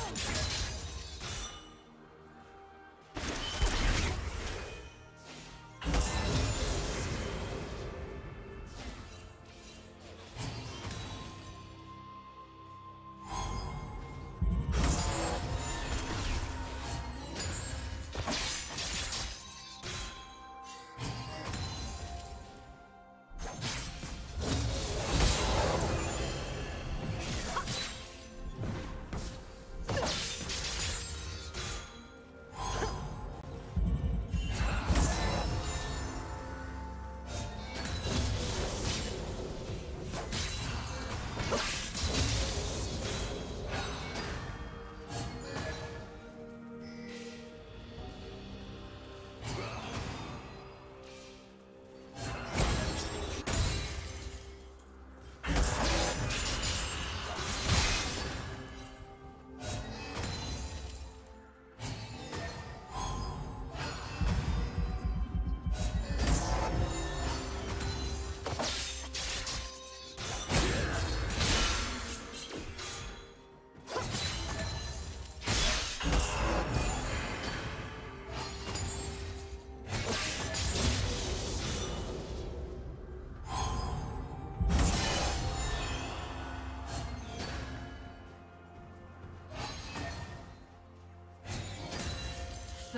Yeah.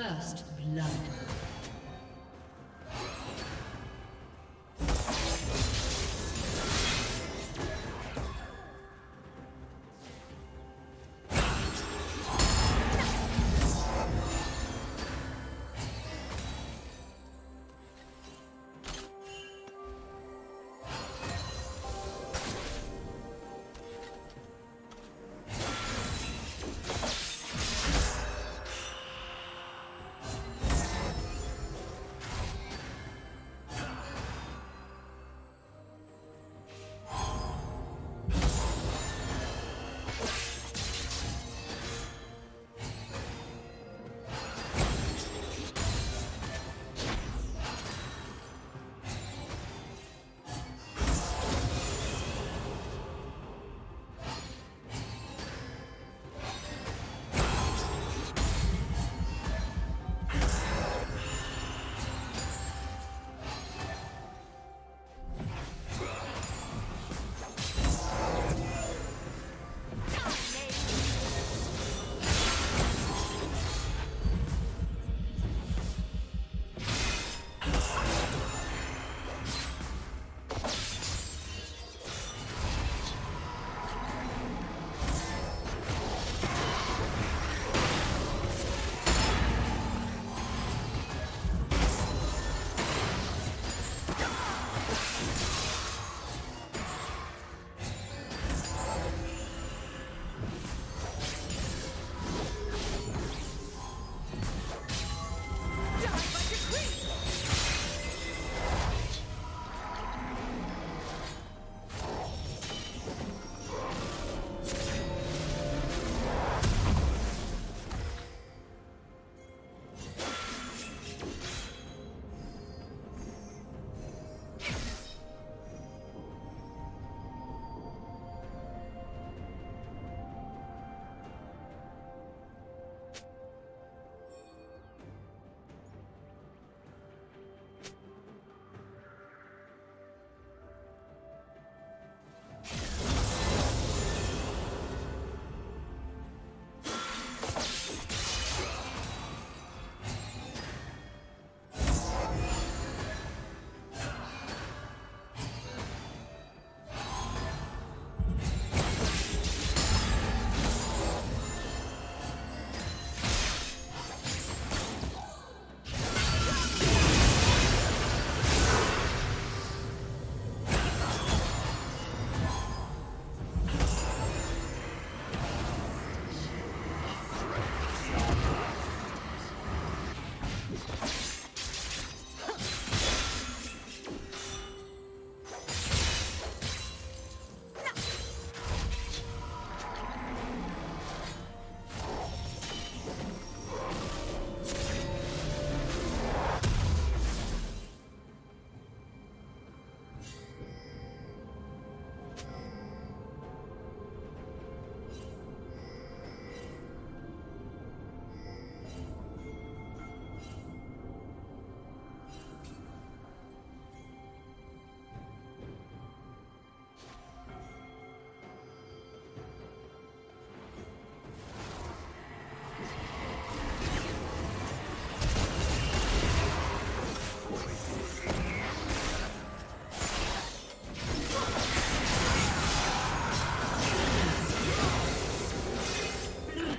First blood.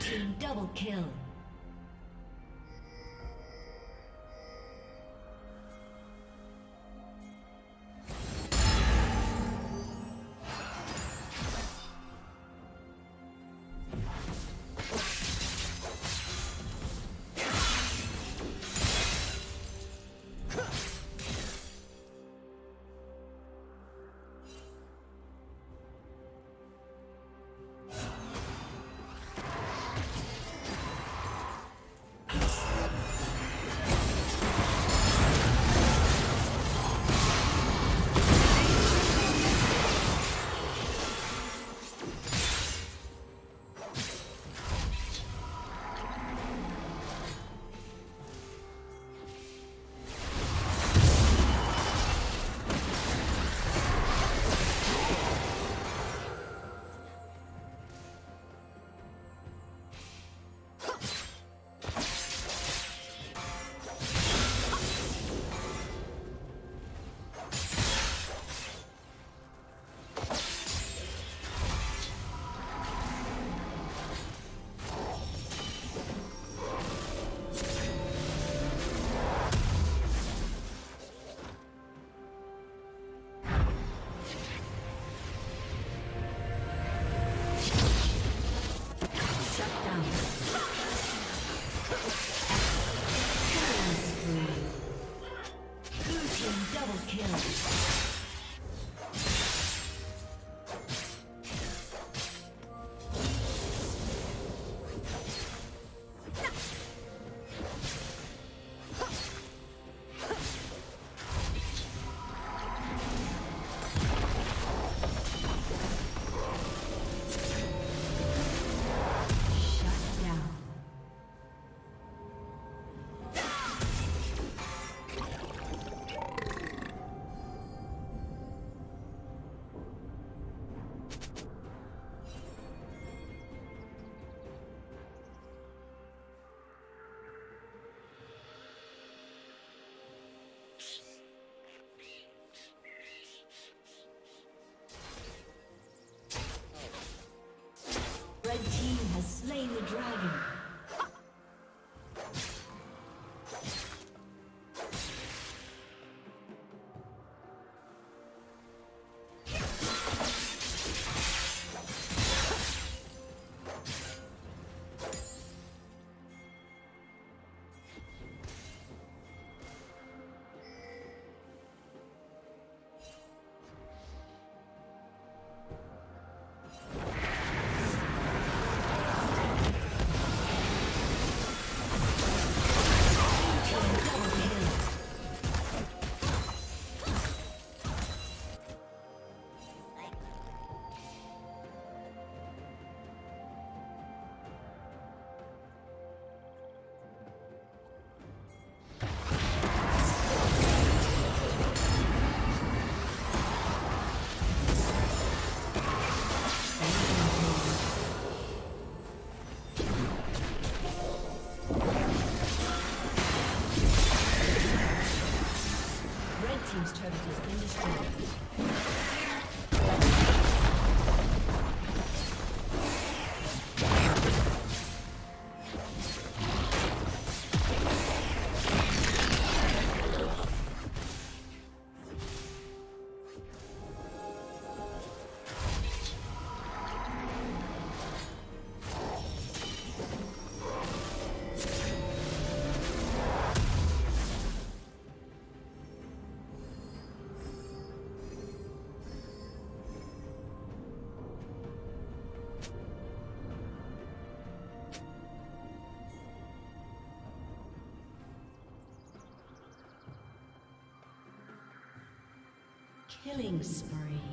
Team double kill. Killing spree.